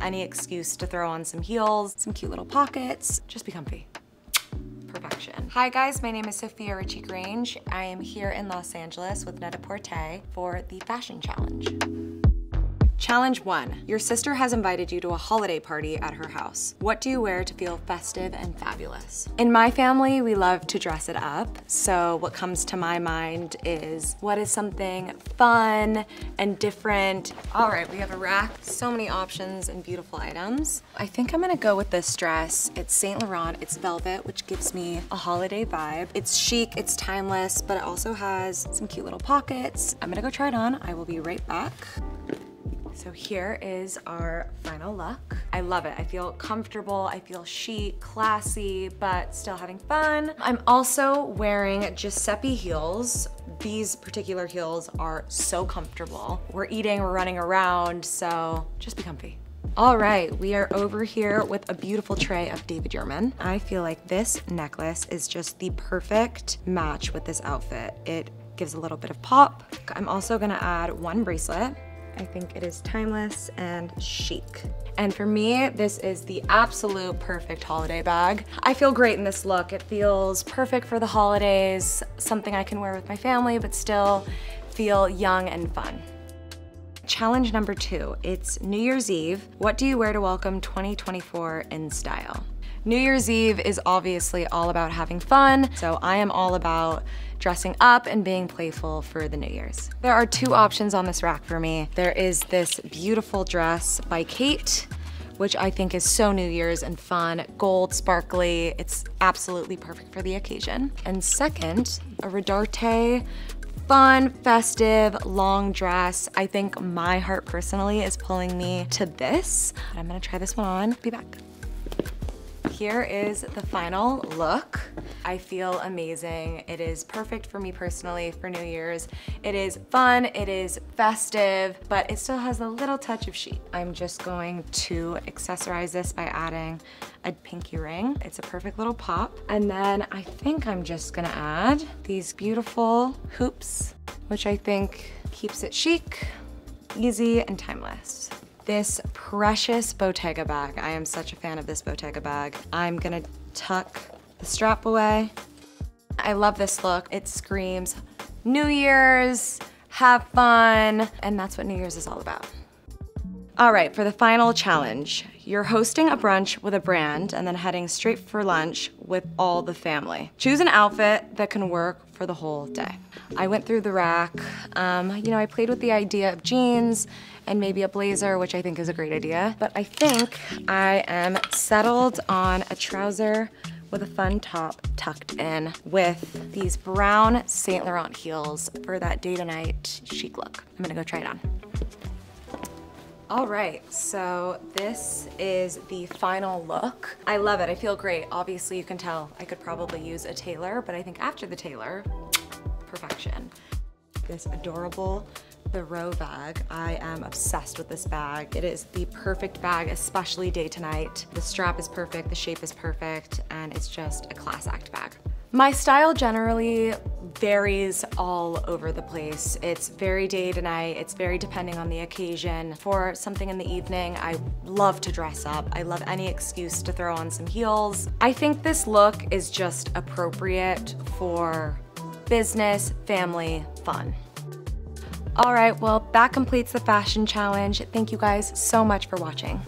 any excuse to throw on some heels, some cute little pockets, just be comfy perfection. Hi guys, my name is Sofia Richie Grainge. I am here in Los Angeles with Net-a-Porter for the Fashion Challenge. Challenge one, your sister has invited you to a holiday party at her house. What do you wear to feel festive and fabulous? In my family, we love to dress it up. So what comes to my mind is what is something fun and different? All right, we have a rack, so many options and beautiful items. I think I'm gonna go with this dress. It's Saint Laurent, it's velvet, which gives me a holiday vibe. It's chic, it's timeless, but it also has some cute little pockets. I'm gonna go try it on. I will be right back. So here is our final look. I love it. I feel comfortable, I feel chic, classy, but still having fun. I'm also wearing Giuseppe heels. These particular heels are so comfortable. We're eating, we're running around, so just be comfy. All right, we are over here with a beautiful tray of David Yurman. I feel like this necklace is just the perfect match with this outfit. It gives a little bit of pop. I'm also gonna add one bracelet. I think it is timeless and chic. And for me, this is the absolute perfect holiday bag. I feel great in this look. It feels perfect for the holidays, something I can wear with my family, but still feel young and fun. Challenge number two, it's New Year's Eve. What do you wear to welcome 2024 in style? New Year's Eve is obviously all about having fun, so I am all about dressing up and being playful for the New Year's. There are two options on this rack for me. There is this beautiful dress by Khaite, which I think is so New Year's and fun, gold, sparkly. It's absolutely perfect for the occasion. And second, a Rodarte fun, festive, long dress. I think my heart personally is pulling me to this. I'm gonna try this one on, be back here is the final look. I feel amazing. It is perfect for me personally for New Year's. It is fun, it is festive, but it still has a little touch of chic. I'm just going to accessorize this by adding a pinky ring. It's a perfect little pop. And then I think I'm just gonna add these beautiful hoops, which I think keeps it chic, easy, and timeless this precious Bottega bag. I am such a fan of this Bottega bag. I'm gonna tuck the strap away. I love this look. It screams New Year's, have fun, and that's what New Year's is all about. All right, for the final challenge, you're hosting a brunch with a brand and then heading straight for lunch with all the family. Choose an outfit that can work for the whole day. I went through the rack. Um, you know, I played with the idea of jeans and maybe a blazer, which I think is a great idea. But I think I am settled on a trouser with a fun top tucked in with these brown Saint Laurent heels for that day to night chic look. I'm gonna go try it on. All right, so this is the final look. I love it, I feel great. Obviously you can tell I could probably use a tailor, but I think after the tailor, perfection. This adorable The Row bag. I am obsessed with this bag. It is the perfect bag, especially day to night. The strap is perfect, the shape is perfect, and it's just a class act bag. My style generally varies all over the place. It's very day to night, it's very depending on the occasion. For something in the evening, I love to dress up. I love any excuse to throw on some heels. I think this look is just appropriate for business, family, fun. All right, well, that completes the fashion challenge. Thank you guys so much for watching.